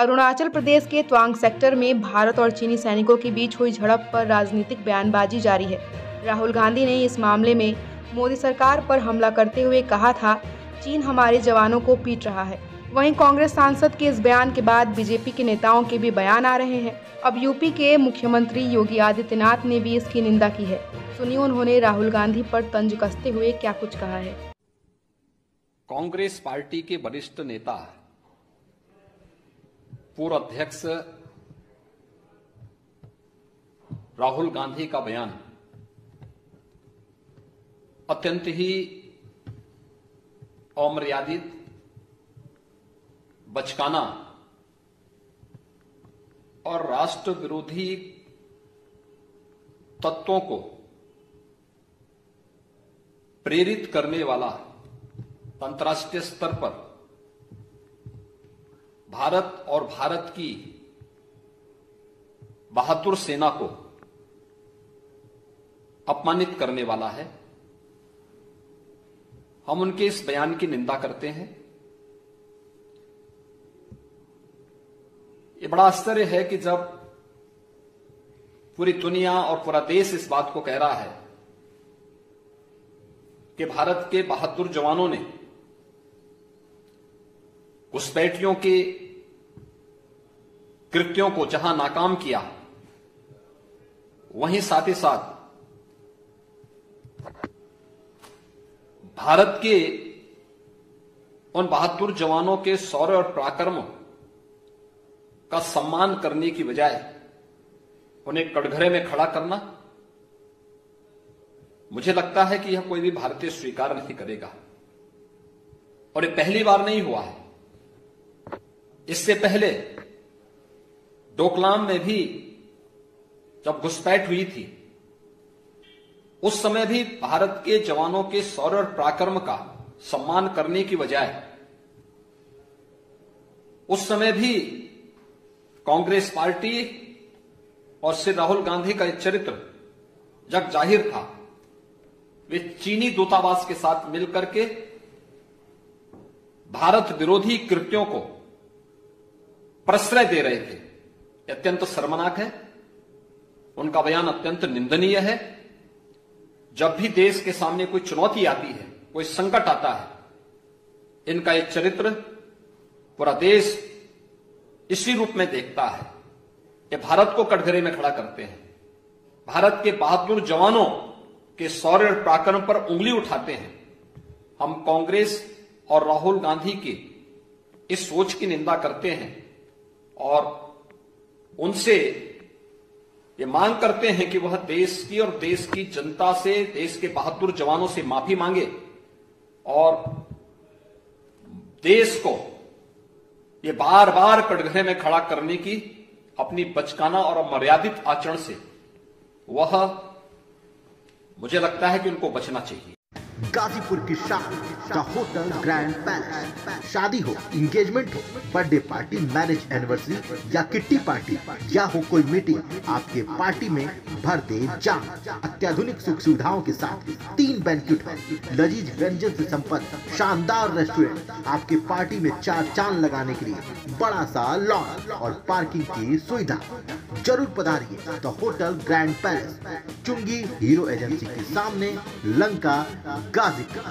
अरुणाचल प्रदेश के त्वांग सेक्टर में भारत और चीनी सैनिकों के बीच हुई झड़प पर राजनीतिक बयानबाजी जारी है। राहुल गांधी ने इस मामले में मोदी सरकार पर हमला करते हुए कहा था, चीन हमारे जवानों को पीट रहा है। वहीं कांग्रेस सांसद के इस बयान के बाद बीजेपी के नेताओं के भी बयान आ रहे हैं। अब यूपी के मुख्यमंत्री योगी आदित्यनाथ ने भी इसकी निंदा की है। सुनिए उन्होंने राहुल गांधी पर तंज कसते हुए क्या कुछ कहा है। कांग्रेस पार्टी के वरिष्ठ नेता पूर्व अध्यक्ष राहुल गांधी का बयान। अत्यंत ही अमर्यादित बचकाना और राष्ट्र विरोधी तत्वों को प्रेरित करने वाला अंतर्राष्ट्रीय स्तर पर भारत और भारत की बहादुर सेना को अपमानित करने वाला है। हम उनके इस बयान की निंदा करते हैं। ये बड़ा आश्चर्य है कि जब पूरी दुनिया और पूरा देश इस बात को कह रहा है कि भारत के बहादुर जवानों ने घुसपैठियों के कृत्यों को जहाँ नाकाम किया, वहीं साथ ही साथ भारत के उन बहादुर जवानों के शौर्य और पराक्रम का सम्मान करने की बजाय उन्हें कटघरे में खड़ा करना, मुझे लगता है कि यह कोई भी भारतीय स्वीकार नहीं करेगा। और यह पहली बार नहीं हुआ है। इससे पहले डोकलाम में भी जब घुसपैठ हुई थी, उस समय भी भारत के जवानों के और पराक्रम का सम्मान करने की बजाय, उस समय भी कांग्रेस पार्टी और श्री राहुल गांधी का चरित्र, जग ज़ाहिर था। वे चीनी दूतावास के साथ मिलकर के भारत विरोधी कृत्यों को प्रश्रय दे रहे थे। अत्यंत शर्मनाक है। उनका बयान अत्यंत निंदनीय है। जब भी देश के सामने कोई चुनौती आती है, कोई संकट आता है, इनका एक चरित्र पूरा देश इसी रूप में देखता है ये भारत को कटघरे में खड़ा करते हैं। भारत के बहादुर जवानों के शौर्य पराक्रम पर उंगली उठाते हैं। हम कांग्रेस और राहुल गांधी की इस सोच की निंदा करते हैं और उनसे ये मांग करते हैं कि वह देश की और देश की जनता से, देश के बहादुर जवानों से माफ़ी मांगे और देश को ये बार बार कटघरे में खड़ा करने की अपनी बचकाना और मर्यादित आचरण से वह, मुझे लगता है कि उनको बचना चाहिए। गाजीपुर की शान का होटल ग्रैंड पैलेस। शादी हो इंगेजमेंट हो बर्थडे पार्टी मैरिज एनिवर्सरी या किट्टी पार्टी, या हो कोई मीटिंग आपके पार्टी में भर दे जाम अत्याधुनिक सुख सुविधाओं के साथ तीन बैंक्यूट हॉल लजीज व्यंजन से संपन्न, शानदार रेस्टोरेंट आपके पार्टी में चार चाँद लगाने के लिए बड़ा सा लॉन और पार्किंग की सुविधा। ज़रूर पधारिए द होटल ग्रैंड पैलेस चुंगी हीरो एजेंसी के सामने, लंका गाजीपुर